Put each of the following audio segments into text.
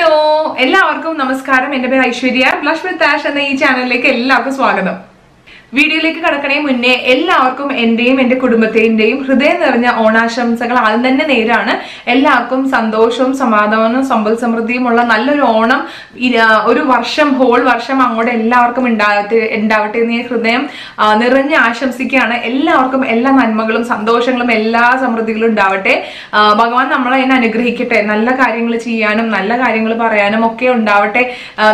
Hello എല്ലാവർക്കും നമസ്കാരം. എന്റെ പേര് ഐശ്വര്യ. ബ്ലഷ് വിത്ത് ആഷ് എന്ന ഈ ചാനലിലേക്ക് എല്ലാവർക്കും സ്വാഗതം. വീഡിയോയിലേക്ക് കടക്കണേ മുന്നേ എല്ലാവർക്കും എന്റെയും എന്റെ കുടുംബത്തിന്റെയും ഹൃദയം നിറഞ്ഞ ഓണാശംസകൾ ആദ്യം തന്നെ നേരാണ്. എല്ലാവർക്കും സന്തോഷവും സമാധാനവും സമ്പൽ സമൃദ്ധിയും ഉള്ള നല്ലൊരു ഓണം ഒരു വർഷം ഹോൾ വർഷം അങ്ങോട്ട് എല്ലാവർക്കും ഉണ്ടാകട്ടെ ഉണ്ടാവട്ടെ എന്ന് ഹൃദയം നിറഞ്ഞ് ആശംസിക്കുകയാണ്. എല്ലാവർക്കും എല്ലാ നന്മകളും സന്തോഷങ്ങളും എല്ലാ സമൃദ്ധികളും ഉണ്ടാവട്ടെ. ഭഗവാൻ നമ്മളെ അതിനെ അനുഗ്രഹിക്കട്ടെ. നല്ല കാര്യങ്ങൾ ചെയ്യാനും നല്ല കാര്യങ്ങൾ പറയാനും ഒക്കെ ഉണ്ടാവട്ടെ.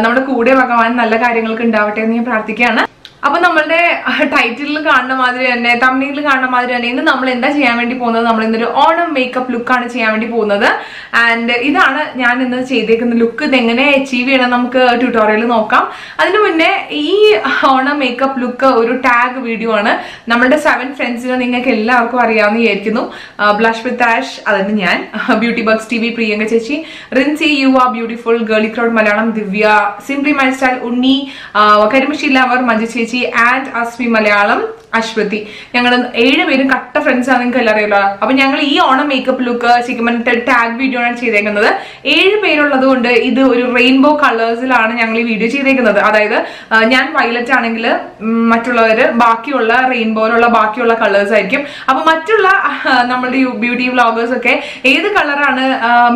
നമ്മുടെ കൂടെ ഭഗവാൻ നല്ല കാര്യങ്ങൾക്ക് ഉണ്ടാവട്ടെ എന്ന് ഞാൻ പ്രാർത്ഥിക്കുകയാണ്. അപ്പൊ നമ്മളുടെ ടൈറ്റിലിൽ കാണുന്ന മാതിരി തന്നെ തമിഴിൽ കാണുന്ന മാതിരി തന്നെ ഇന്ന് നമ്മൾ എന്താ ചെയ്യാൻ വേണ്ടി പോകുന്നത്? നമ്മൾ ഇന്നൊരു ഓണം മേക്കപ്പ് ലുക്കാണ് ചെയ്യാൻ വേണ്ടി പോകുന്നത്. ആൻഡ് ഇതാണ് ഞാൻ ഇന്ന് ചെയ്തേക്കുന്ന ലുക്ക് ഇത് എങ്ങനെ അച്ചീവ് ചെയ്യണം നമുക്ക് ട്യൂട്ടോറിയൽ നോക്കാം. അതിനു മുന്നേ ഈ ഓണം മേക്കപ്പ് ലുക്ക് ഒരു ടാഗ് വീഡിയോ ആണ്. നമ്മളുടെ സെവൻ ഫ്രണ്ട്സിനെ നിങ്ങൾക്ക് എല്ലാവർക്കും അറിയാമെന്ന് വിചാരിക്കുന്നു. ബ്ലഷ് വിത്ത് ആഷ് അതായത് ഞാൻ. Beauty bucks T V Priyanka ചേച്ചി. Rincy you are beautiful girly crowd Malayalam Divya simply my style Unni കരിമിഷി lover Manju ചേച്ചി ആൻഡ് അസ്മി മലയാളം അശ്വതി ഞങ്ങൾ ഏഴുപേരും കട്ട ഫ്രണ്ട്സ് ആണ് നിങ്ങൾക്ക് എല്ലാവരും അറിയാലോ. അപ്പൊ ഞങ്ങൾ ഈ ഓണം മേക്കപ്പ് ലുക്ക് ശരിക്കും ടാഗ് വീഡിയോ ആണ് ചെയ്തേക്കുന്നത്. ഏഴ് പേരുള്ളത് കൊണ്ട് ഇത് ഒരു റെയിൻബോ കളേഴ്സിലാണ് ഞങ്ങൾ ഈ വീഡിയോ ചെയ്തേക്കുന്നത്. അതായത് ഞാൻ വയലറ്റ് ആണെങ്കിൽ മറ്റുള്ളവർ ബാക്കിയുള്ള റെയിൻബോയിലുള്ള ബാക്കിയുള്ള കളേഴ്സ് ആയിരിക്കും. അപ്പൊ മറ്റുള്ള നമ്മളുടെ ബ്യൂട്ടി വ്ളോഗേഴ്സ് ഒക്കെ ഏത് കളറാണ്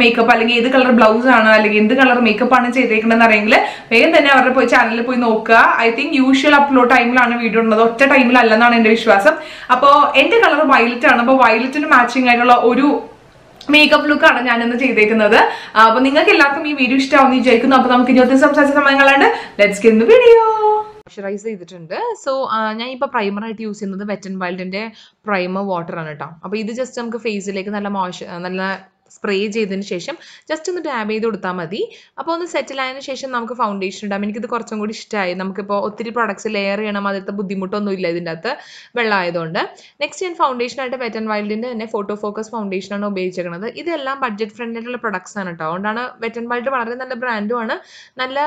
മേക്കപ്പ് അല്ലെങ്കിൽ ഏത് കളർ ബ്ലൗസ് ആണ് അല്ലെങ്കിൽ എന്ത് കളർ മേക്കപ്പ് ആണ് ചെയ്തേക്കണമെന്ന് അറിയെങ്കിൽ വേഗം തന്നെ അവരുടെ പോയി ചാനലിൽ പോയി നോക്കുക. ഐ തിങ്ക് യൂഷ്വൽ അപ്ലോഡ് ടൈമിലാണ് വീഡിയോ ഉള്ളത് ഒറ്റ ടൈമിലല്ലെന്നാണ് എന്റെ വിശ്വാസം. അപ്പോൾ എന്റെ കളർ വയലറ്റ് ആണ്. അപ്പോൾ വയലറ്റിന് മാച്ചിങ് ആയിട്ടുള്ള ഒരു മേക്കപ്പ് ലുക്കാണ് ഞാനിന്ന് ചെയ്തേക്കുന്നത്. ആ, അപ്പൊ നിങ്ങൾക്ക് എല്ലാവർക്കും ഈ വീഡിയോ ഇഷ്ടമാവുന്ന വിചാരിക്കുന്നു. അപ്പൊ നമുക്ക് ഇരുപത്തി സംസാരിച്ച സമയങ്ങളുണ്ട് ലെറ്റ്സ് വീഡിയോ മോയ്സ്ചറൈസ് ചെയ്തിട്ടുണ്ട്. സോ ഞാൻ ഇപ്പോൾ പ്രൈമർ ആയിട്ട് യൂസ് ചെയ്യുന്നത് വെറ്റൻ ആൻഡ് വൈൽഡിന്റെ പ്രൈമർ വാട്ടർ ആണ് കേട്ടോ അപ്പോൾ ഇത് ജസ്റ്റ് നമുക്ക് ഫേസിലേക്ക് നല്ല മോശ നല്ല സ്പ്രേ ചെയ്തതിന് ശേഷം ജസ്റ്റ് ഒന്ന് ഡാബ് ചെയ്ത് കൊടുത്താൽ മതി. അപ്പോൾ ഒന്ന് സെറ്റിൽ ആയതിനു ശേഷം നമുക്ക് ഫൗണ്ടേഷൻ ഇടാം. എനിക്കിത് കുറച്ചും കൂടി ഇഷ്ടമായി നമുക്കിപ്പോൾ ഒത്തിരി പ്രൊഡക്ട്സ് ലെയർ ചെയ്യണം. അതിലത്തെ ബുദ്ധിമുട്ടൊന്നും ഇല്ല ഇതിന്റെ അകത്ത് വെള്ളമായതുകൊണ്ട് നെക്സ്റ്റ് ഞാൻ ഫൗണ്ടേഷൻ ആയിട്ട് വെറ്റ് ആൻഡ് വൈൽഡിന്റെ തന്നെ ഫോട്ടോ ഫോക്കസ് ഫൗണ്ടേഷൻ ആണ് ഉപയോഗിച്ചിരിക്കുന്നത് ഇതെല്ലാം ബഡ്ജറ്റ് ഫ്രണ്ട്ലി ആയിട്ടുള്ള പ്രൊഡക്ട്സ് ആണ് കേട്ടോ അതുകൊണ്ടാണ് വെറ്റ് ആൻഡ് വൈൽഡ് വളരെ നല്ല ബ്രാൻഡുമാണ് നല്ല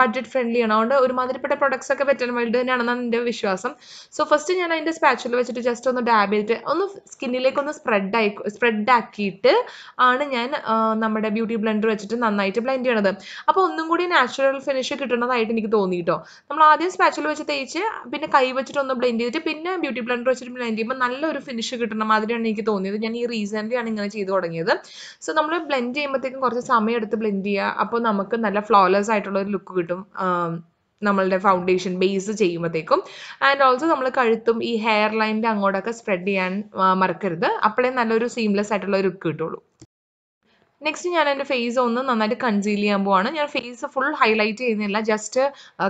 ബഡ്ജറ്റ് ഫ്രണ്ട്ലി ആണ്. അതുകൊണ്ട് ഒരുമാതിരിപ്പെട്ട പ്രൊഡക്ട്സ് ഒക്കെ വെറ്റ് ആൻഡ് വൈൽഡ് തന്നെയാണെന്നാണ് എന്റെ വിശ്വാസം. സോ ഫസ്റ്റ് ഞാൻ അതിന്റെ സ്പാച്ചിൽ വെച്ചിട്ട് ജസ്റ്റ് ഒന്ന് ഡാബ് ചെയ്തിട്ട് ഒന്ന് സ്കിന്നിലേക്ക് ഒന്ന് സ്പ്രെഡ് ആയി സ്പ്രെഡ് ആക്കിയിട്ട് ആണ് ഞാൻ നമ്മുടെ ബ്യൂട്ടി ബ്ലെൻഡർ വെച്ചിട്ട് നന്നായിട്ട് ബ്ലെൻഡ് ചെയ്യണത്. അപ്പോൾ ഒന്നും കൂടി നാച്ചുറൽ ഫിനിഷ് കിട്ടുന്നതായിട്ട് എനിക്ക് തോന്നി കേട്ടോ നമ്മൾ ആദ്യം സ്പാച്ചുല വെച്ച് തേച്ച് പിന്നെ കൈ വെച്ചിട്ട് ഒന്ന് ബ്ലെൻഡ് ചെയ്തിട്ട് പിന്നെ ബ്യൂട്ടി ബ്ലെൻഡർ വെച്ചിട്ട് ബ്ലെൻഡ് ചെയ്യുമ്പോൾ നല്ലൊരു ഫിനിഷ് കിട്ടുന്ന മാതിരിയാണ് എനിക്ക് തോന്നിയത്. ഞാൻ ഈ റീസെന്റ്ലി ആണ് ഇങ്ങനെ ചെയ്തു തുടങ്ങിയത്. സോ നമ്മൾ ബ്ലെൻഡ് ചെയ്യുമ്പോഴത്തേക്കും കുറച്ച് സമയം എടുത്ത് ബ്ലെൻഡ് ചെയ്യുക. അപ്പോൾ നമുക്ക് നല്ല ഫ്ലോലെസ് ആയിട്ടുള്ള ഒരു ലുക്ക് കിട്ടും. നമ്മളുടെ ഫൗണ്ടേഷൻ ബേസ് ചെയ്യുമ്പോഴത്തേക്കും ആൻഡ് ഓൾസോ നമ്മൾ കഴുത്തും ഈ ഹെയർ ലൈനിന്റെ അങ്ങോട്ടൊക്കെ സ്പ്രെഡ് ചെയ്യാൻ മറക്കരുത്. അപ്പോഴേ നല്ലൊരു സീംലെസ് ആയിട്ടുള്ള ഒരു ലുക്ക് കിട്ടുള്ളൂ. നെക്സ്റ്റ് ഞാൻ എന്റെ ഫേസ് ഒന്ന് നന്നായിട്ട് കൺസീൽ ചെയ്യാൻ പോവാണ്. ഞാൻ ഫേസ് ഫുൾ ഹൈലൈറ്റ് ചെയ്യുന്നില്ല. ജസ്റ്റ്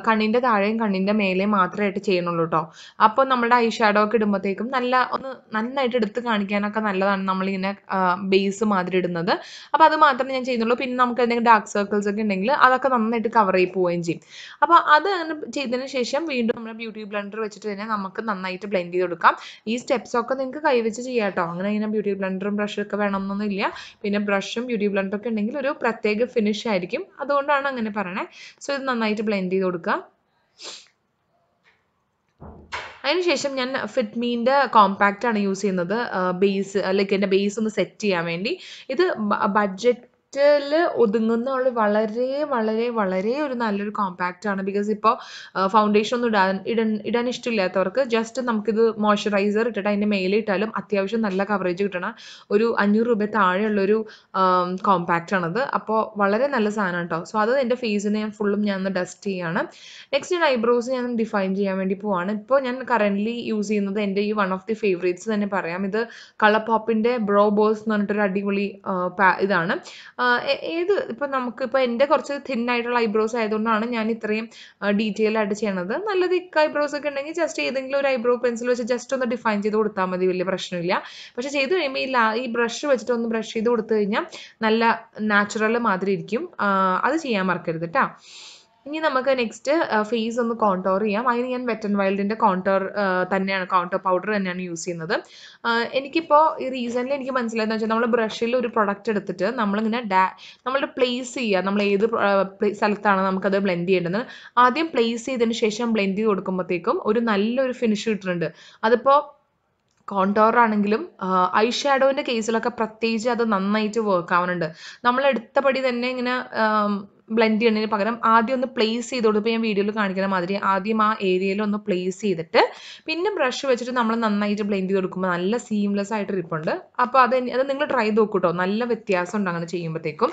കണ്ണിന്റെ താഴെയും കണ്ണിന്റെ മേലെയും മാത്രമായിട്ട് ചെയ്യണുള്ളൂ കേട്ടോ അപ്പോൾ നമ്മുടെ ഐ ഷാഡോ ഒക്കെ ഇടുമ്പോഴത്തേക്കും നല്ല ഒന്ന് നന്നായിട്ട് എടുത്ത് കാണിക്കാനൊക്കെ നല്ലതാണ് നമ്മളിങ്ങനെ ബേസ് മാതിരി ഇടുന്നത്. അപ്പോൾ അത് മാത്രമേ ഞാൻ ചെയ്യുന്നുള്ളൂ. പിന്നെ നമുക്ക് എന്തെങ്കിലും ഡാർക്ക് സർക്കിൾസ് ഒക്കെ ഉണ്ടെങ്കിൽ അതൊക്കെ നന്നായിട്ട് കവർ ചെയ്ത് പോവുകയും ചെയ്യും. അപ്പോൾ അത് അങ്ങനെ ചെയ്തതിന് ശേഷം വീണ്ടും നമ്മുടെ ബ്യൂട്ടി ബ്ലണ്ടർ വെച്ചിട്ട് തന്നെ നമുക്ക് നന്നായിട്ട് ബ്ലെൻഡ് ചെയ്ത് കൊടുക്കാം. ഈ സ്റ്റെപ്സൊക്കെ നിങ്ങൾക്ക് കൈവച്ച് ചെയ്യാം കേട്ടോ അങ്ങനെ ഇങ്ങനെ ബ്യൂട്ടി ബ്ലണ്ടറും ബ്രഷൊക്കെ വേണമെന്നൊന്നുമില്ല. പിന്നെ ബ്രഷും ബ്യൂട്ടി ബ്ലെൻഡറും ഒക്കെ ഉണ്ടെങ്കിൽ ഒരു പ്രത്യേക ഫിനിഷ് ആയിരിക്കും. അതുകൊണ്ടാണ് അങ്ങനെ പറയണേ. സോ ഇത് നന്നായിട്ട് ബ്ലെൻഡ് ചെയ്ത് കൊടുക്കുക. അതിനുശേഷം ഞാൻ ഫിറ്റ്മീന്റെ കോമ്പാക്റ്റ് ആണ് യൂസ് ചെയ്യുന്നത്. ബേസ് ലൈക്ക് എന്റെ ബേസ് ഒന്ന് സെറ്റ് ചെയ്യാൻ വേണ്ടി. ഇത് ബഡ്ജറ്റിൽ ഒതുങ്ങുന്ന ഒരു വളരെ വളരെ വളരെ ഒരു നല്ലൊരു കോമ്പാക്റ്റ് ആണ്. ബിക്കോസ് ഇപ്പോൾ ഫൗണ്ടേഷൻ ഒന്നും ഇടാൻ ഇടാൻ ഇടാൻ ഇഷ്ടമില്ലാത്തവർക്ക് ജസ്റ്റ് നമുക്കിത് മോയ്സ്ചറൈസർ ഇട്ടിട്ട് അതിന്റെ മേലെ ഇട്ടാലും അത്യാവശ്യം നല്ല കവറേജ് കിട്ടണ. ഒരു അഞ്ഞൂറ് രൂപ താഴെയുള്ളൊരു കോമ്പാക്റ്റ് ആണത്. അപ്പോൾ വളരെ നല്ല സാധനം കേട്ടോ സോ അത് എന്റെ ഫേസിനെ ഞാൻ ഫുള്ളും ഞാൻ ഒന്ന് ഡസ്റ്റ് ചെയ്യാണ്. നെക്സ്റ്റ് ഞാൻ ഐബ്രോസ് ഞാൻ ഡിഫൈൻ ചെയ്യാൻ വേണ്ടി പോവാണ്. ഇപ്പോൾ ഞാൻ കറന്റ്ലി യൂസ് ചെയ്യുന്നത് എന്റെ ഈ വൺ ഓഫ് ദി ഫേവറേറ്റ്സ് തന്നെ പറയാം. ഇത് കളർ പോപ്പിന്റെ ബ്രോ ബോസ് എന്ന് പറഞ്ഞിട്ടൊരു അടിപൊളി ഇതാണ്. ഏത് ഇപ്പം നമുക്ക് ഇപ്പോൾ എന്റെ കുറച്ച് തിൻ ആയിട്ടുള്ള ഐബ്രോസ് ആയതുകൊണ്ടാണ് ഞാൻ ഇത്രയും ഡീറ്റെയിൽ ആയിട്ട് ചെയ്യണത്. നല്ല തിക്ക് ഐബ്രോസ് ഒക്കെ ഉണ്ടെങ്കിൽ ജസ്റ്റ് ഏതെങ്കിലും ഒരു ഐബ്രോ പെൻസിൽ വെച്ച് ജസ്റ്റ് ഒന്ന് ഡിഫൈൻ ചെയ്ത് കൊടുത്താൽ മതി വലിയ പ്രശ്നമില്ല. പക്ഷെ ചെയ്ത് കഴിയുമ്പോൾ ഈ ഈ ബ്രഷ് വെച്ചിട്ട് ഒന്ന് ബ്രഷ് ചെയ്ത് കൊടുത്തു കഴിഞ്ഞാൽ നല്ല നാച്ചുറൽ മാതിരി ഇരിക്കും. അത് ചെയ്യാൻ മറക്കരുത് കേട്ടോ ഇനി നമുക്ക് നെക്സ്റ്റ് ഫേസ് ഒന്ന് കോണ്ടോർ ചെയ്യാം. അതിന് ഞാൻ വെറ്റൻ വൈൽഡിന്റെ കോണ്ടോർ തന്നെയാണ് കോണ്ടോർ പൗഡർ തന്നെയാണ് യൂസ് ചെയ്യുന്നത്. എനിക്കിപ്പോൾ ഈ റീസെന്റ്ലി എനിക്ക് മനസ്സിലായെന്ന് വെച്ചാൽ നമ്മൾ ബ്രഷിൽ ഒരു പ്രൊഡക്റ്റ് എടുത്തിട്ട് നമ്മളിങ്ങനെ ഡാ നമ്മൾ പ്ലേസ് ചെയ്യുക നമ്മൾ ഏത് സ്ഥലത്താണ് നമുക്കത് ബ്ലെൻഡ് ചെയ്യേണ്ടത്. ആദ്യം പ്ലേസ് ചെയ്തതിന് ശേഷം ബ്ലെൻഡ് ചെയ്ത് കൊടുക്കുമ്പോഴത്തേക്കും ഒരു നല്ലൊരു ഫിനിഷ് കിട്ടുന്നുണ്ട്. അതിപ്പോൾ കോണ്ടോർ ആണെങ്കിലും ഐ ഷാഡോവിന്റെ കേസിലൊക്കെ പ്രത്യേകിച്ച് അത് നന്നായിട്ട് വർക്ക് ആവുന്നുണ്ട്. നമ്മൾ എടുത്തപടി തന്നെ ഇങ്ങനെ ബ്ലെൻഡ് ചെയ്യുന്നതിന് പകരം ആദ്യം ഒന്ന് പ്ലേസ് ചെയ്ത് കൊടുക്കും ഞാൻ വീഡിയോയിൽ കാണിക്കുന്ന മാതിരി ആദ്യം ആ ഏരിയയിൽ ഒന്ന് പ്ലേസ് ചെയ്തിട്ട് പിന്നെ ബ്രഷ് വെച്ചിട്ട് നമ്മൾ നന്നായിട്ട് ബ്ലെൻഡ് ചെയ്ത് കൊടുക്കുമ്പോൾ നല്ല സീംലെസ് ആയിട്ട് ഇരിപ്പുണ്ട്. അപ്പോൾ അത് അത് നിങ്ങൾ ട്രൈ ചെയ്ത് നോക്കൂട്ടോ. നല്ല വ്യത്യാസം ഉണ്ട് അങ്ങനെ ചെയ്യുമ്പോഴത്തേക്കും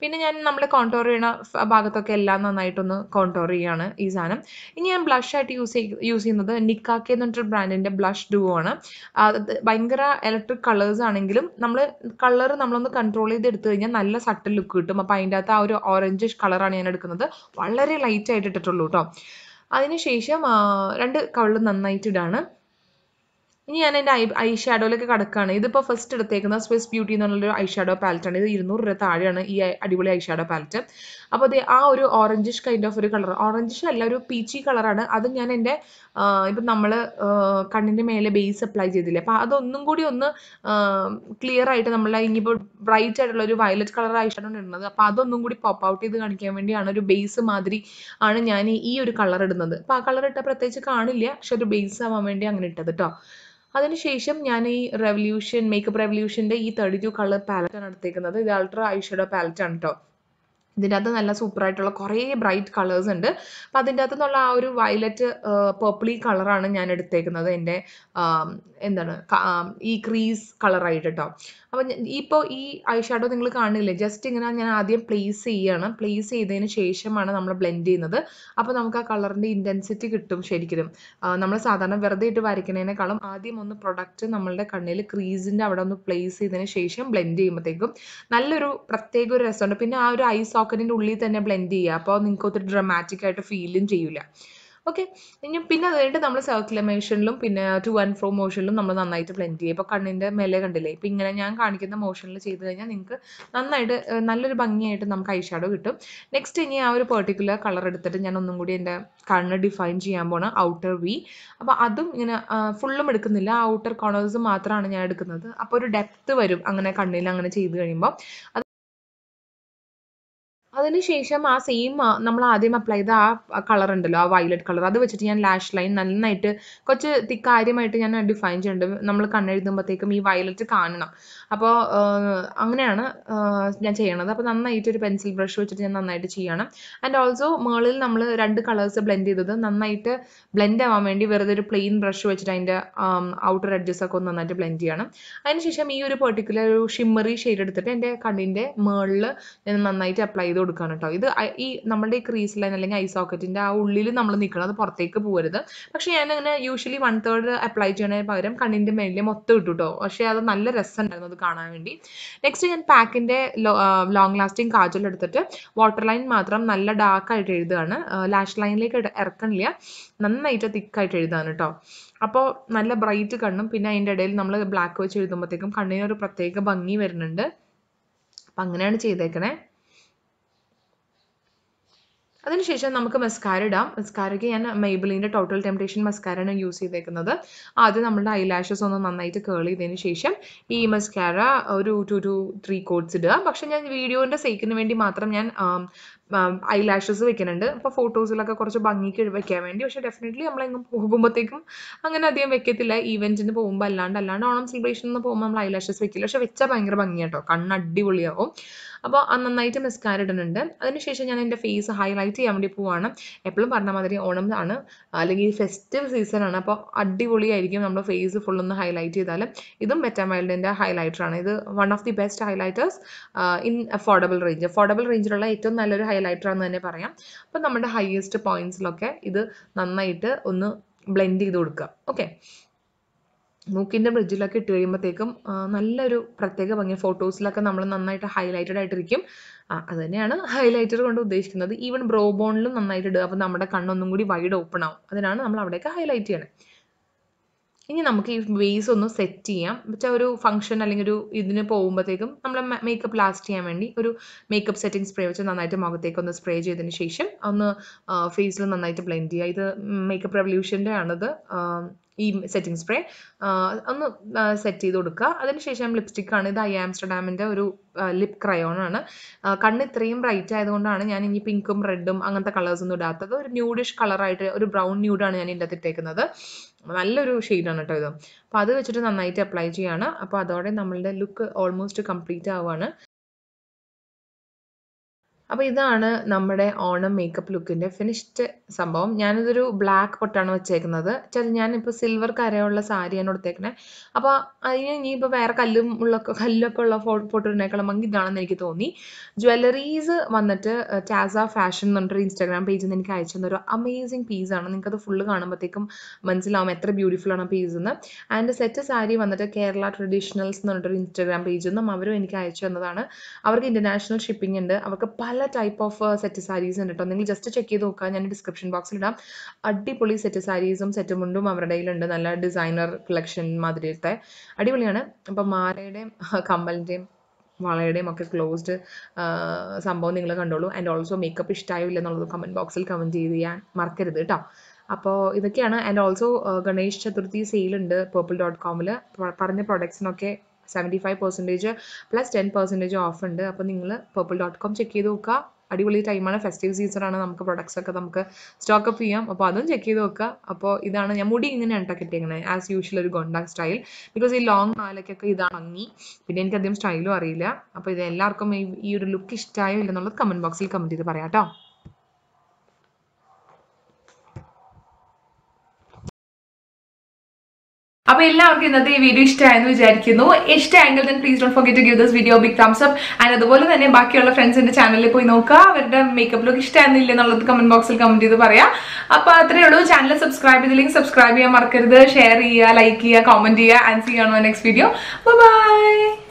പിന്നെ ഞാൻ നമ്മുടെ കോൺട്രോർ ചെയ്യണ ഭാഗത്തൊക്കെ എല്ലാം നന്നായിട്ടൊന്ന് കോൺട്രോർ ചെയ്യാണ് ഈ സാധനം. ഇനി ഞാൻ ബ്ലഷ് ആയിട്ട് യൂസ് യൂസ് ചെയ്യുന്നത് നിക്കാക്കെ എന്ന് പറഞ്ഞിട്ട് ബ്രാൻഡിന്റെ ബ്ലഷ് ഡുവോ ആണ്. ഭയങ്കര ഇലക്ട്രിക് കളേഴ്സ് ആണെങ്കിലും നമ്മൾ കളർ നമ്മളൊന്ന് കൺട്രോൾ ചെയ്ത് എടുത്തു കഴിഞ്ഞാൽ നല്ല സട്ടൽ ലുക്ക് കിട്ടും. അപ്പോൾ അതിന്റെ അകത്ത് ആ ഒരു ഓറഞ്ചിഷ് കളറാണ് ഞാൻ എടുക്കുന്നത്. വളരെ ലൈറ്റ് ആയിട്ട് ഇട്ടിട്ടുള്ളൂ കേട്ടോ അതിനുശേഷം രണ്ട് കള്ളും നന്നായിട്ട് ഇടാണ്. ഇനി ഞാൻ എന്റെ ഐ ഐ ഷാഡോയിലേക്ക് കടക്കുകയാണ് ഇതിപ്പോൾ ഫസ്റ്റ് എടുത്തേക്കുന്ന സ്വിസ് ബ്യൂട്ടി എന്നുള്ളൊരു ഐ ഷാഡോ പാലറ്റാണ് ഇത് ഇരുന്നൂറ് രൂപ താഴെയാണ് ഈ അടിപൊളി ഐ ഷാഡോ പാലറ്റ് അപ്പോൾ അത് ആ ഒരു ഓറഞ്ചിഷ് കൈൻഡ് ഓഫ് ഒരു കളർ ഓറഞ്ചിഷ് അല്ല ഒരു പീച്ചി കളറാണ് അത് ഞാൻ എന്റെ ഇപ്പം നമ്മൾ കണ്ണിന്റെ മേലെ ബേസ് അപ്ലൈ ചെയ്തില്ലേ. അപ്പോൾ അതൊന്നും കൂടി ഒന്ന് ക്ലിയർ ആയിട്ട് നമ്മൾ ഇനിയിപ്പോൾ ബ്രൈറ്റ് ആയിട്ടുള്ള ഒരു വയലറ്റ് കളർ ഐ ഷാഡോ ഇടുന്നത്. അപ്പോൾ അതൊന്നും കൂടി പോപ്പ് ഔട്ട് ചെയ്ത് കാണിക്കാൻ വേണ്ടിയാണ് ഒരു ബേസ് മാതിരി ആണ് ഞാൻ ഈ ഒരു കളർ ഇടുന്നത്. അപ്പോൾ ആ കളർ ഇട്ടാൽ പ്രത്യേകിച്ച് കാണില്ല. പക്ഷെ ഒരു ബേസ് ആവാൻ വേണ്ടി അങ്ങനെ ഇട്ടത് കേട്ടോ അതിനുശേഷം ഞാൻ ഈ റെവല്യൂഷൻ മേക്കപ്പ് റെവല്യൂഷന്റെ ഈ തേർട്ടി ടു കളർ പാലറ്റാണ് എടുത്തേക്കുന്നത്. ഇത് അൾട്രാ ഐഷഡോ പാലറ്റാണ് കേട്ടോ ഇതിന്റെ അകത്ത് നല്ല സൂപ്പർ ആയിട്ടുള്ള കുറേ ബ്രൈറ്റ് കളേഴ്സ് ഉണ്ട്. അപ്പം അതിന്റെ അകത്ത് നിന്നുള്ള ആ ഒരു വയലറ്റ് പേർപ്പിളി കളറാണ് ഞാൻ എടുത്തേക്കുന്നത് എന്റെ എന്താണ് ഈ ക്രീസ് കളറായിട്ട് കേട്ടോ അപ്പം ഇപ്പോൾ ഈ ഐ ഷാഡോ നിങ്ങൾ കാണില്ലേ? ജസ്റ്റ് ഇങ്ങനെ ഞാൻ ആദ്യം പ്ലേസ് ചെയ്യാണ്. പ്ലേസ് ചെയ്തതിന് ശേഷമാണ് നമ്മൾ ബ്ലെൻഡ് ചെയ്യുന്നത്. അപ്പോൾ നമുക്ക് ആ കളറിന്റെ ഇന്റൻസിറ്റി കിട്ടും ശരിക്കും നമ്മൾ സാധാരണ വെറുതെ ഇട്ട് വരയ്ക്കുന്നതിനേക്കാളും ആദ്യം ഒന്ന് പ്രൊഡക്റ്റ് നമ്മളുടെ കണ്ണിൽ ക്രീസിന്റെ അവിടെ ഒന്ന് പ്ലേസ് ചെയ്തതിന് ശേഷം ബ്ലെൻഡ് ചെയ്യുമ്പോഴത്തേക്കും നല്ലൊരു പ്രത്യേക ഒരു രസമുണ്ട്. പിന്നെ ആ ഒരു ഐ സോക്കറ്റിന്റെ ഉള്ളിൽ തന്നെ ബ്ലെൻഡ് ചെയ്യുക. അപ്പോൾ നിങ്ങൾക്ക് ഒത്തിരി ഡ്രമാറ്റിക് ആയിട്ട് ഫീലും ചെയ്യില്ല ഓക്കെ ഇനി പിന്നെ അത് കഴിഞ്ഞിട്ട് നമ്മൾ സർക്കുലമേഷനിലും പിന്നെ ടു ആൻഡ് ഫ്രോ മോഷനിലും നമ്മൾ നന്നായിട്ട് ബ്ലെൻഡ് ചെയ്യും ഇപ്പോൾ കണ്ണിന്റെ മേലെ കണ്ടില്ലേ? ഇപ്പോൾ ഇങ്ങനെ ഞാൻ കാണിക്കുന്ന മോഷനിൽ ചെയ്ത് കഴിഞ്ഞാൽ നിങ്ങൾക്ക് നന്നായിട്ട് നല്ലൊരു ഭംഗിയായിട്ട് നമുക്ക് ഐ ഷാഡോ കിട്ടും. നെക്സ്റ്റ് ഇനി ആ ഒരു പെർട്ടിക്കുലർ കളർ എടുത്തിട്ട് ഞാൻ ഒന്നും കൂടി എന്റെ കണ്ണ് ഡിഫൈൻ ചെയ്യാൻ പോണ. ഔട്ടർ വി അപ്പോൾ അതും ഇങ്ങനെ ഫുള്ളും എടുക്കുന്നില്ല. ഔട്ടർ കോണേഴ്സ് മാത്രമാണ് ഞാൻ എടുക്കുന്നത്. അപ്പോൾ ഒരു ഡെപ്ത് വരും അങ്ങനെ കണ്ണിൽ അങ്ങനെ ചെയ്ത് കഴിയുമ്പോൾ അതിനുശേഷം ആ സെയിം നമ്മൾ ആദ്യം അപ്ലൈ ചെയ്ത ആ കളർ ഉണ്ടല്ലോ ആ വയലറ്റ് കളർ അത് വെച്ചിട്ട് ഞാൻ ലാഷ് ലൈൻ നന്നായിട്ട് കുറച്ച് തിക്കാര്യമായിട്ട് ഞാൻ ഡിഫൈൻ ചെയ്യുന്നുണ്ട് നമ്മൾ കണ്ണെഴുതുമ്പോഴത്തേക്കും ഈ വയലറ്റ് കാണണം. അപ്പോൾ അങ്ങനെയാണ് ഞാൻ ചെയ്യണത്. അപ്പോൾ നന്നായിട്ട് ഒരു പെൻസിൽ ബ്രഷ് വെച്ചിട്ട് ഞാൻ നന്നായിട്ട് ചെയ്യണം. ആൻഡ് ഓൾസോ മുകളിൽ നമ്മൾ രണ്ട് കളേഴ്സ് ബ്ലെൻഡ് ചെയ്തത്. നന്നായിട്ട് ബ്ലെൻഡ് ആവാൻ വേണ്ടി വെറുതെ ഒരു പ്ലെയിൻ ബ്രഷ് വെച്ചിട്ട് അതിന്റെ ഔട്ടർ എഡ്ജസ് ഒക്കെ ഒന്ന് നന്നായിട്ട് ബ്ലെൻഡ് ചെയ്യണം. അതിനുശേഷം ഈ ഒരു പെർട്ടിക്കുലർ ഒരു ഷിമ്മറി ഷെയ്ഡ് എടുത്തിട്ട് എന്റെ കണ്ണിന്റെ മുകളിൽ ഞാൻ നന്നായിട്ട് അപ്ലൈ ചെയ്ത് കൊടുക്കുകയാണ് കേട്ടോ ഇത് ഈ നമ്മുടെ ഈ ക്രീസ് ലൈൻ അല്ലെങ്കിൽ ഐ സോക്കറ്റിന്റെ ആ ഉള്ളിൽ നമ്മൾ നിൽക്കണം അത് പുറത്തേക്ക് പോകരുത് പക്ഷേ ഞാൻ അങ്ങനെ യൂഷ്വലി വൺ തേർഡ് അപ്ലൈ ചെയ്യണതിന് പകരം കണ്ണിന്റെ മേലിൽ മൊത്തം ഇട്ടു കേട്ടോ പക്ഷേ അത് നല്ല രസമുണ്ടായിരുന്നു അത് കാണാൻ വേണ്ടി. നെക്സ്റ്റ് ഞാൻ പാക്കിന്റെ ലോങ് ലാസ്റ്റിംഗ് കാജൽ എടുത്തിട്ട് വാട്ടർ ലൈൻ മാത്രം നല്ല ഡാർക്ക് ആയിട്ട് എഴുതുകയാണ്. ലാഷ് ലൈനിലേക്ക് ഇറക്കണില്ല. നന്നായിട്ട് തിക്കായിട്ട് എഴുതാണ് കേട്ടോ അപ്പോൾ നല്ല ബ്രൈറ്റ് കണ്ണും പിന്നെ അതിന്റെ ഇടയിൽ നമ്മൾ ബ്ലാക്ക് വെച്ച് എഴുതുമ്പോഴത്തേക്കും കണ്ണിനൊരു പ്രത്യേക ഭംഗി വരുന്നുണ്ട്. അപ്പം അങ്ങനെയാണ് ചെയ്തേക്കണേ. അതിനുശേഷം നമുക്ക് മസ്കാര ഇടാം. മസ്കാരയ്ക്ക് ഞാൻ മെയ്ബിളിന്റെ ടോട്ടൽ ടെംപ്ടേഷൻ ആണ് യൂസ് ചെയ്തേക്കുന്നത്. ആദ്യം നമ്മുടെ ഐലാഷസ് ഒന്ന് നന്നായിട്ട് കേൾ ചെയ്തതിന് ശേഷം ഈ മസ്കാര ഒരു ടു ടു ത്രീ കോഡ്സ് ഇടുക. പക്ഷേ ഞാൻ വീഡിയോന്റെ സേക്കിന് വേണ്ടി മാത്രം ഞാൻ ഐലാഷസ് വെക്കുന്നുണ്ട്. അപ്പോൾ ഫോട്ടോസിലൊക്കെ കുറച്ച് ഭംഗിക്ക് വെക്കാൻ വേണ്ടി. പക്ഷേ ഡെഫിനറ്റ്ലി നമ്മളെങ്ങും പോകുമ്പോഴത്തേക്കും അങ്ങനെ അധികം വെക്കത്തില്ല. ഈവന്റിന് പോകുമ്പോൾ അല്ലാണ്ട് അല്ലാണ്ട് ഓണം സെലിബ്രേഷൻ എന്ന് പോകുമ്പോൾ നമ്മൾ ഐലാഷസ് വെക്കില്ല. പക്ഷെ വെച്ചാൽ ഭയങ്കര ഭംഗിയാട്ടോ. കണ്ണ് അടിപൊളിയാവും. അപ്പോൾ നന്നായിട്ട് മെസ്കാര ഇടുന്നുണ്ട് അതിനുശേഷം ഞാൻ എന്റെ ഫേസ് ഹൈലൈറ്റ് ചെയ്യാൻ വേണ്ടി പോവാണ്. എപ്പോഴും പറഞ്ഞ മാതിരി ഓണം ആണ്. അല്ലെങ്കിൽ ഫെസ്റ്റീവ് സീസൺ ആണ്. അപ്പോൾ അടിപൊളിയായിരിക്കും നമ്മുടെ ഫേസ് ഫുൾ ഒന്ന് ഹൈലൈറ്റ് ചെയ്താൽ ഇതും മെറ്റാമൈൽഡിന്റെ ഹൈലൈറ്ററാണ് ഇത് one of the best highlighters in affordable range affordable റേഞ്ചിലുള്ള ഏറ്റവും നല്ലൊരു ഹൈലൈറ്റർ എന്ന് തന്നെ പറയാം. അപ്പോൾ നമ്മുടെ ഹയസ്റ്റ് പോയിന്റ്സിലൊക്കെ ഇത് നന്നായിട്ട് ഒന്ന് ബ്ലെൻഡ് ചെയ്ത് കൊടുക്കുക ഓക്കെ മൂക്കിന്റെ ബ്രിഡ്ജിലൊക്കെ ഇട്ട് കഴിയുമ്പോഴത്തേക്കും നല്ലൊരു പ്രത്യേക ഭംഗി ഫോട്ടോസിലൊക്കെ നമ്മൾ നന്നായിട്ട് ഹൈലൈറ്റഡ് ആയിട്ടിരിക്കും. അത് തന്നെയാണ് ഹൈലൈറ്റർ കൊണ്ട് ഉദ്ദേശിക്കുന്നത്. ഈവൻ ബ്രോ ബോണിലും നന്നായിട്ട് ഇടുക. അപ്പോൾ നമ്മുടെ കണ്ണൊന്നും കൂടി വൈഡ് ഓപ്പൺ ആവും. അതിനാണ് നമ്മൾ അവിടെയൊക്കെ ഹൈലൈറ്റ് ചെയ്യണം. ഇനി നമുക്ക് ഈ ബേസ് ഒന്ന് സെറ്റ് ചെയ്യാം. വെച്ചാൽ ഒരു ഫംഗ്ഷൻ അല്ലെങ്കിൽ ഒരു ഇതിന് പോകുമ്പോഴത്തേക്കും നമ്മൾ മേക്കപ്പ് ലാസ്റ്റ് ചെയ്യാൻ വേണ്ടി ഒരു മേക്കപ്പ് സെറ്റിംഗ് സ്പ്രേ വെച്ച് നന്നായിട്ട് മുഖത്തേക്ക് ഒന്ന് സ്പ്രേ ചെയ്തതിന് ശേഷം ഒന്ന് ഫേസിൽ നന്നായിട്ട് ബ്ലെൻഡ് ചെയ്യുക. ഇത് മേക്കപ്പ് റെവല്യൂഷന്റെ ആണിത്. ഈ സെറ്റിംഗ് സ്പ്രേ ഒന്ന് സെറ്റ് ചെയ്ത് കൊടുക്കുക. അതിനുശേഷം ലിപ്സ്റ്റിക് ആണ്. ഇത് ഐ ആംസ്റ്റർഡാമിന്റെ ഒരു ലിപ് ക്രയോൺ ആണ്. കണ്ണ് ഇത്രയും ബ്രൈറ്റ് ആയതുകൊണ്ടാണ് ഞാൻ ഇനി പിങ്കും റെഡും അങ്ങനത്തെ കളേഴ്സ് ഒന്നും ഇടാത്തത്. ഒരു ന്യൂഡിഷ് കളറായിട്ട് ഒരു ബ്രൗൺ ന്യൂഡാണ് ഞാൻ ഇതിന്റെ ഇട്ടേക്കുന്നത്. നല്ലൊരു ഷെയ്ഡാണ് കേട്ടോ ഇത്. അപ്പോൾ അത് വെച്ചിട്ട് നന്നായിട്ട് അപ്ലൈ ചെയ്യാണ്. അപ്പോൾ അതോടെ നമ്മളുടെ ലുക്ക് ഓൾമോസ്റ്റ് കംപ്ലീറ്റ് ആവുകയാണ് അപ്പോൾ ഇതാണ് നമ്മുടെ ഓണം മേക്കപ്പ് ലുക്കിന്റെ ഫിനിഷ്ഡ് സംഭവം. ഞാനിതൊരു ബ്ലാക്ക് പൊട്ടാണ് വെച്ചേക്കുന്നത്. ചില ഞാനിപ്പോൾ സിൽവർ കരയുള്ള സാരിയാണ് കൊടുത്തേക്കുന്നത് അപ്പോൾ അതിന് ഇനിയിപ്പോൾ വേറെ കല്ലും ഉള്ള കല്ലൊക്കെ ഉള്ള ഇടുന്നേക്കാളും ഭംഗി ഇതാണെന്ന് എനിക്ക് തോന്നി. ജ്വല്ലറീസ് വന്നിട്ട് ടാസ ഫാഷൻ എന്ന് പറഞ്ഞിട്ട് ഇൻസ്റ്റാഗ്രാം പേജിൽ നിന്ന് എനിക്ക് അയച്ചു തന്നൊരു അമേസിങ് പീസാണ് നിങ്ങൾക്കത് ഫുള്ള് കാണുമ്പോഴത്തേക്കും മനസ്സിലാവും എത്ര ബ്യൂട്ടിഫുൾ ആണ് പീസ് എന്ന് ആൻഡ് സെറ്റ് സാരി വന്നിട്ട് കേരള ട്രഡീഷണൽസ് എന്ന് പറഞ്ഞിട്ടൊരു ഇൻസ്റ്റാഗ്രാം പേജിൽ നിന്നും അവരും എനിക്ക് അയച്ചു തന്നതാണ്. അവർക്ക് ഇന്റർനാഷണൽ ഷിപ്പിംഗ് ഉണ്ട്. അവർക്ക് പല ടൈപ്പ് ഓഫ് സെറ്റ് സാരീസ് ഉണ്ട് കേട്ടോ നിങ്ങൾ ജസ്റ്റ് ചെക്ക് ചെയ്ത് നോക്കുക. ഞാൻ ഡിസ്ക്രിപ്ഷൻ ബോക്സിൽ ഇടാം. അടിപൊളി സെറ്റ് സാരീസും സെറ്റ് മുണ്ടും അവരുടെ കയ്യിലുണ്ട്. നല്ല ഡിസൈനർ കളക്ഷൻ മാതിരിയത്തെ അടിപൊളിയാണ്. അപ്പം മാലയുടെയും കമ്മലിന്റെയും വളയുടെയും ഒക്കെ ക്ലോസ്ഡ് സംഭവം നിങ്ങൾ കണ്ടോളൂ. ആൻഡ് ഓൾസോ മേക്കപ്പ് ഇഷ്ടമായോ എന്നുള്ളത് കമന്റ് ബോക്സിൽ കമന്റ് ചെയ്ത് ചെയ്യാൻ മറക്കരുത് കേട്ടോ അപ്പോൾ ഇതൊക്കെയാണ്. ആൻഡ് ഓൾസോ ഗണേഷ് ചതുർത്ഥി സെയിലുണ്ട് പേർപ്പിൾ ഡോട്ട് കോമിൽ പറഞ്ഞ പ്രൊഡക്ട്സിനൊക്കെ seventy five percentage plus ten percentage off ഉണ്ട്. അപ്പോൾ നിങ്ങൾ പേർപ്പിൾ ഡോട്ട് കോം ചെക്ക് ചെയ്ത് നോക്കുക. അടിപൊളി ടൈമാണ് ഫെസ്റ്റീവ് സീസണാണ് നമുക്ക് പ്രൊഡക്ട്സ് ഒക്കെ നമുക്ക് സ്റ്റോക്ക് അപ്പ് ചെയ്യാം. അപ്പോൾ അതും ചെക്ക് ചെയ്ത് നോക്കുക. അപ്പോൾ ഇതാണ് ഞാൻ മുടി ഇങ്ങനെയാണ് കേട്ടോ കിട്ടിയേക്കണേ. ആസ് യൂഷ്വൽ ഒരു ഗോണ്ടാക് സ്റ്റൈൽ ബിക്കോസ് ഈ ലോങ് മാലയ്ക്കൊക്കെ ഇതാണ് അങ്ങി പിന്നെ എനിക്ക് അധികം സ്റ്റൈലും അറിയില്ല. അപ്പോൾ ഇത് എല്ലാവർക്കും ഈ ഒരു ലുക്ക് ഇഷ്ടമായോ ഇല്ലെന്നുള്ളത് കമന്റ് ബോക്സിൽ കമന്റ് ചെയ്ത് പറയാം കേട്ടോ. അപ്പൊ എല്ലാവർക്കും ഇന്നത്തെ ഈ വീഡിയോ ഇഷ്ടമായെന്ന് വിചാരിക്കുന്നു. ഇഷ്ടമായെങ്കിൽ തന്നെ please don't forget to give this video big thumbs up and അതുപോലെ തന്നെ ബാക്കിയുള്ള ഫ്രണ്ട്സിന്റെ ചാനലിൽ പോയി നോക്കുക. അവരുടെ മേക്കപ്പ് ലുക്ക് ഇഷ്ടമായിരുന്നില്ല എന്നുള്ളത് കമന്റ് ബോക്സിൽ കമന്റ് ചെയ്ത് പറയാം. അപ്പൊ അത്രേ ഉള്ളൂ. ചാനൽ സബ്സ്ക്രൈബ് ചെയ്തില്ലെങ്കിൽ സബ്സ്ക്രൈബ് ചെയ്യാൻ മറക്കരുത്. ഷെയർ ചെയ്യുക ലൈക്ക് ചെയ്യുക കമന്റ് ചെയ്യുക and see on next video bye